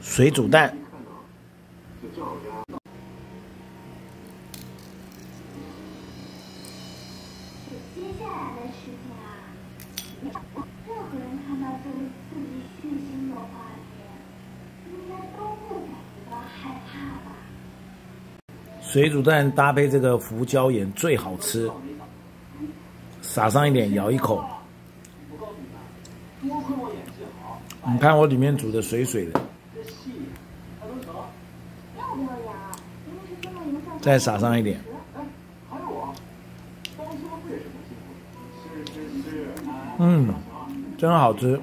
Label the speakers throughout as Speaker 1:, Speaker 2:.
Speaker 1: 水煮蛋。
Speaker 2: 接下来的啊，任何人看到这？
Speaker 1: 水煮蛋搭配这个胡椒盐最好吃，撒上一点，咬一口。你看我里面煮的水水的，再撒上一点。嗯，真好吃，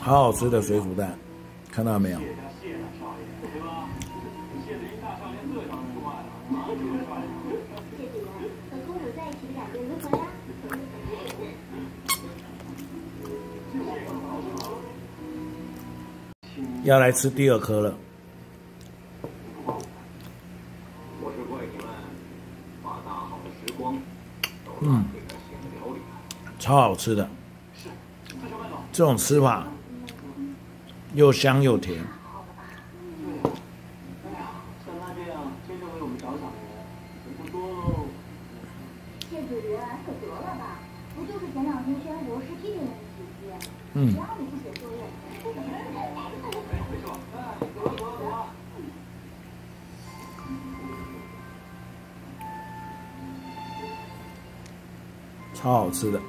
Speaker 1: 好好吃的水煮蛋，看到没有？要来吃第二颗了。嗯，超好吃的。这种吃法又香又甜。
Speaker 2: 谢主任，可得了吧？不就是前两天宣？
Speaker 1: 嗯超好吃的。